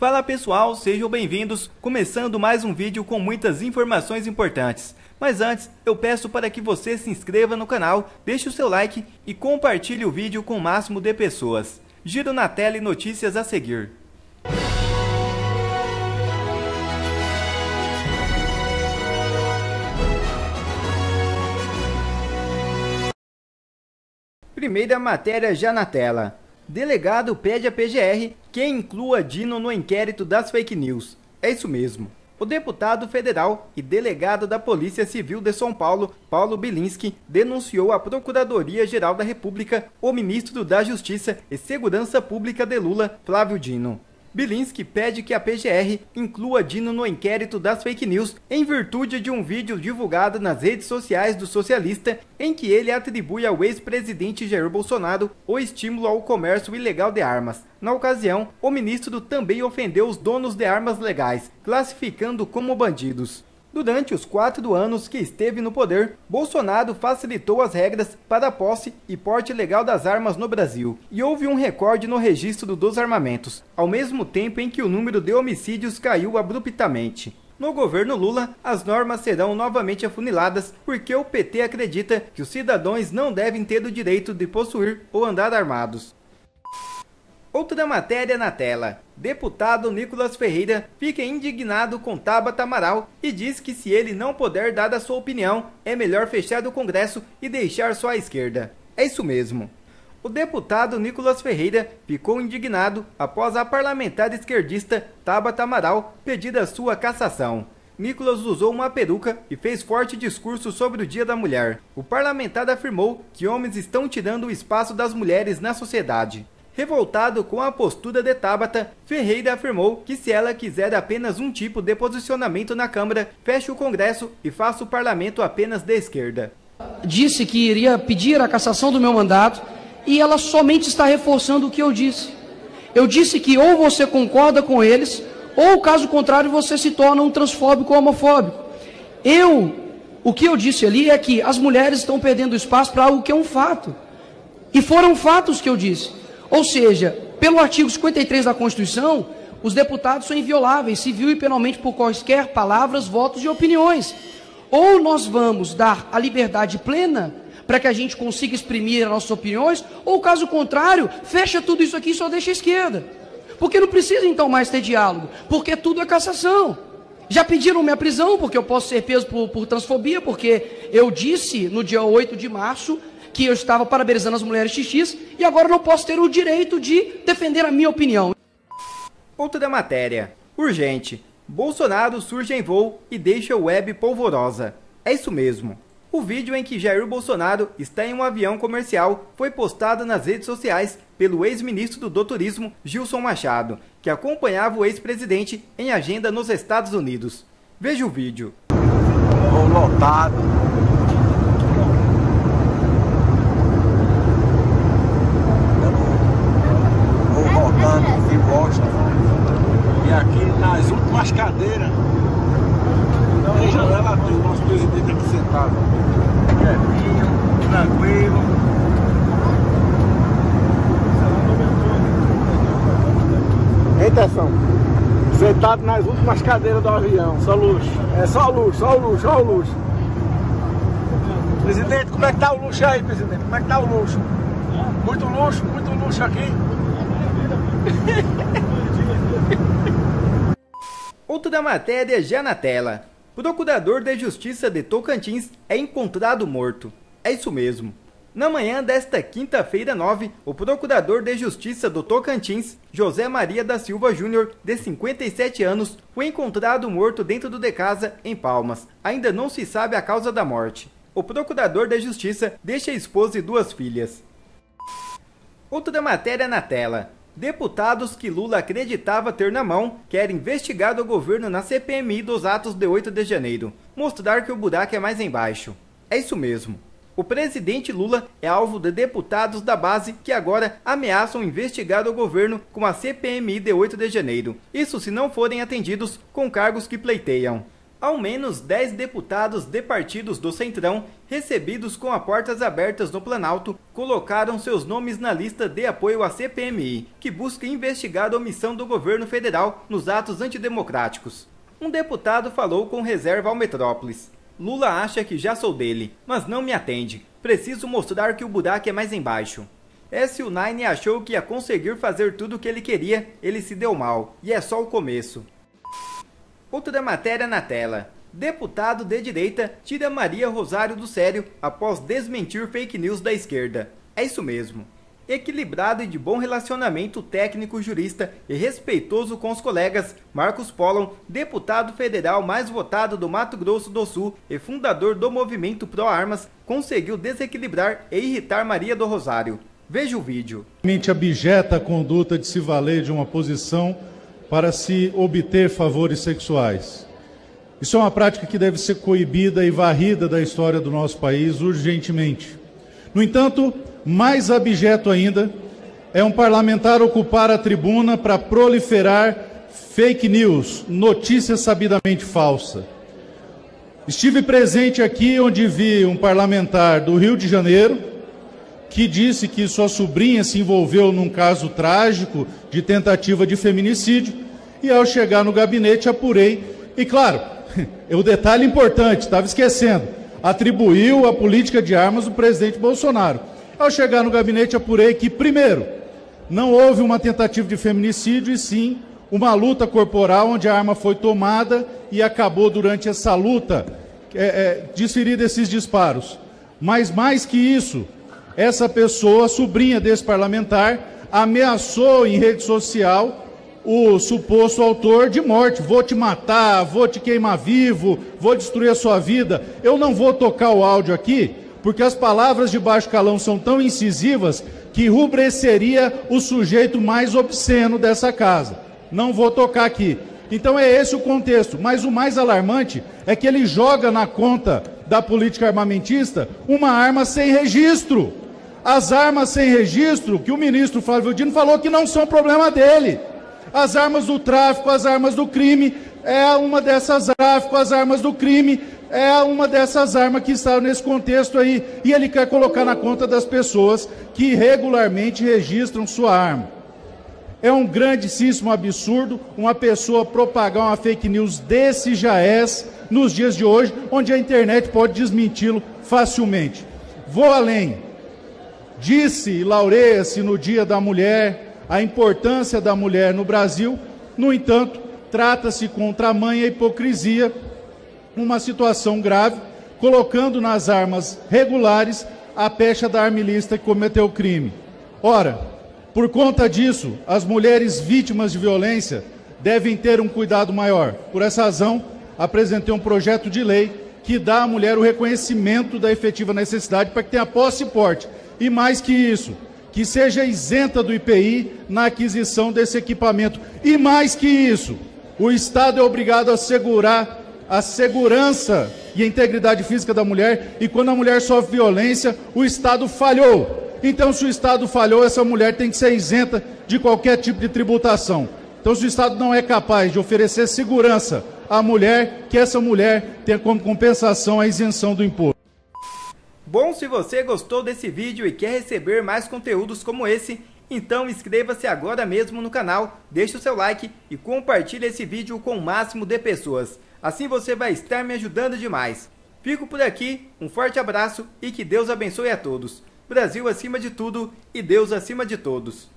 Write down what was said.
Fala pessoal, sejam bem-vindos, começando mais um vídeo com muitas informações importantes. Mas antes, eu peço para que você se inscreva no canal, deixe o seu like e compartilhe o vídeo com o máximo de pessoas. Giro na tela e notícias a seguir. Primeira matéria já na tela. Delegado pede a PGR que inclua Dino no inquérito das fake news. É isso mesmo. O deputado federal e delegado da Polícia Civil de São Paulo, Paulo Bilinski, denunciou à Procuradoria-Geral da República o ministro da Justiça e Segurança Pública de Lula, Flávio Dino. Bilinski pede que a PGR inclua Dino no inquérito das fake news em virtude de um vídeo divulgado nas redes sociais do socialista em que ele atribui ao ex-presidente Jair Bolsonaro o estímulo ao comércio ilegal de armas. Na ocasião, o ministro também ofendeu os donos de armas legais, classificando como bandidos. Durante os quatro anos que esteve no poder, Bolsonaro facilitou as regras para a posse e porte legal das armas no Brasil, e houve um recorde no registro dos armamentos, ao mesmo tempo em que o número de homicídios caiu abruptamente. No governo Lula, as normas serão novamente afuniladas porque o PT acredita que os cidadãos não devem ter o direito de possuir ou andar armados. Outra matéria na tela. Deputado Nicolas Ferreira fica indignado com Tabata Amaral e diz que se ele não puder dar a sua opinião, é melhor fechar o Congresso e deixar só a esquerda. É isso mesmo. O deputado Nicolas Ferreira ficou indignado após a parlamentar esquerdista Tabata Amaral pedir a sua cassação. Nicolas usou uma peruca e fez forte discurso sobre o Dia da Mulher. O parlamentar afirmou que homens estão tirando o espaço das mulheres na sociedade. Revoltado com a postura de Tabata, Ferreira afirmou que se ela quiser apenas um tipo de posicionamento na Câmara, feche o Congresso e faça o parlamento apenas de esquerda. Disse que iria pedir a cassação do meu mandato e ela somente está reforçando o que eu disse. Eu disse que ou você concorda com eles, ou caso contrário você se torna um transfóbico ou homofóbico. Eu, o que eu disse ali é que as mulheres estão perdendo espaço para algo que é um fato. E foram fatos que eu disse. Ou seja, pelo artigo 53 da Constituição, os deputados são invioláveis, civil e penalmente por quaisquer palavras, votos e opiniões. Ou nós vamos dar a liberdade plena para que a gente consiga exprimir as nossas opiniões, ou caso contrário, fecha tudo isso aqui e só deixa a esquerda. Porque não precisa então mais ter diálogo, porque tudo é cassação. Já pediram minha prisão, porque eu posso ser preso por, por transfobia, porque eu disse no dia 8 de março que eu estava parabenizando as mulheres XX e agora não posso ter o direito de defender a minha opinião. Outra matéria. Urgente. Bolsonaro surge em voo e deixa web polvorosa. É isso mesmo. O vídeo em que Jair Bolsonaro está em um avião comercial foi postado nas redes sociais pelo ex-ministro do Turismo, Gilson Machado, que acompanhava o ex-presidente em agenda nos Estados Unidos. Veja o vídeo. lotado, E aqui nas últimas cadeiras, tem janela, tem o nosso presidente aqui sentado. Quietinho, tranquilo. Intenção. Sentado nas últimas cadeiras do avião, só luxo. É só luxo, só o luxo, só o luxo. Presidente, como é que tá o luxo aí, presidente? Como é que tá o luxo? Muito luxo, muito luxo aqui. Outra matéria já na tela. Procurador de Justiça de Tocantins é encontrado morto. É isso mesmo. Na manhã desta quinta-feira 9, o Procurador de Justiça do Tocantins, José Maria da Silva Júnior, de 57 anos, foi encontrado morto dentro do de casa em Palmas. Ainda não se sabe a causa da morte. O Procurador de Justiça deixa a esposa e duas filhas. Outra matéria na tela. Deputados que Lula acreditava ter na mão querem investigar o governo na CPMI dos atos de 8 de janeiro, mostrar que o buraco é mais embaixo. É isso mesmo. O presidente Lula é alvo de deputados da base que agora ameaçam investigar o governo com a CPMI de 8 de janeiro. Isso se não forem atendidos com cargos que pleiteiam. Ao menos 10 deputados de partidos do Centrão, recebidos com as portas abertas no Planalto, colocaram seus nomes na lista de apoio à CPMI, que busca investigar a omissão do governo federal nos atos antidemocráticos. Um deputado falou com reserva ao Metrópolis. Lula acha que já sou dele, mas não me atende. Preciso mostrar que o buraco é mais embaixo. SU9 achou que ia conseguir fazer tudo o que ele queria, ele se deu mal, e é só o começo. Outra matéria na tela. Deputado de direita tira Maria Rosário do sério após desmentir fake news da esquerda. É isso mesmo. Equilibrado e de bom relacionamento técnico-jurista e respeitoso com os colegas, Marcos Pollon, deputado federal mais votado do Mato Grosso do Sul e fundador do movimento Pro Armas, conseguiu desequilibrar e irritar Maria do Rosário. Veja o vídeo. Abjeta a conduta de se valer de uma posição para se obter favores sexuais. Isso é uma prática que deve ser coibida e varrida da história do nosso país urgentemente. No entanto, mais abjeto ainda é um parlamentar ocupar a tribuna para proliferar fake news, notícias sabidamente falsa. Estive presente aqui onde vi um parlamentar do Rio de Janeiro que disse que sua sobrinha se envolveu num caso trágico de tentativa de feminicídio e ao chegar no gabinete apurei e claro, o detalhe importante, estava esquecendo, atribuiu a política de armas o presidente Bolsonaro. Ao chegar no gabinete apurei que primeiro, não houve uma tentativa de feminicídio e sim uma luta corporal onde a arma foi tomada e acabou durante essa luta é, é, desferida esses disparos. Mas mais que isso, essa pessoa, sobrinha desse parlamentar, ameaçou em rede social o suposto autor de morte. Vou te matar, vou te queimar vivo, vou destruir a sua vida. Eu não vou tocar o áudio aqui, porque as palavras de baixo calão são tão incisivas que rubreceria o sujeito mais obsceno dessa casa. Não vou tocar aqui. Então é esse o contexto. Mas o mais alarmante é que ele joga na conta da política armamentista uma arma sem registro. As armas sem registro, que o ministro Flávio Dino falou que não são problema dele. As armas do tráfico, as armas do crime, é uma dessas tráfico, as armas do crime, é uma dessas armas que estão nesse contexto aí. E ele quer colocar na conta das pessoas que regularmente registram sua arma. É um grandíssimo absurdo uma pessoa propagar uma fake news desse jaez nos dias de hoje, onde a internet pode desmenti-lo facilmente. Vou além. Disse e laureia-se no Dia da Mulher a importância da mulher no Brasil, no entanto, trata-se contra a mãe a hipocrisia, uma situação grave, colocando nas armas regulares a pecha da armilista que cometeu o crime. Ora, por conta disso, as mulheres vítimas de violência devem ter um cuidado maior. Por essa razão, apresentei um projeto de lei que dá à mulher o reconhecimento da efetiva necessidade para que tenha posse e porte e mais que isso, que seja isenta do IPI na aquisição desse equipamento. E mais que isso, o Estado é obrigado a assegurar a segurança e a integridade física da mulher, e quando a mulher sofre violência, o Estado falhou. Então, se o Estado falhou, essa mulher tem que ser isenta de qualquer tipo de tributação. Então, se o Estado não é capaz de oferecer segurança à mulher, que essa mulher tenha como compensação a isenção do imposto. Bom, se você gostou desse vídeo e quer receber mais conteúdos como esse, então inscreva-se agora mesmo no canal, deixe o seu like e compartilhe esse vídeo com o máximo de pessoas. Assim você vai estar me ajudando demais. Fico por aqui, um forte abraço e que Deus abençoe a todos. Brasil acima de tudo e Deus acima de todos.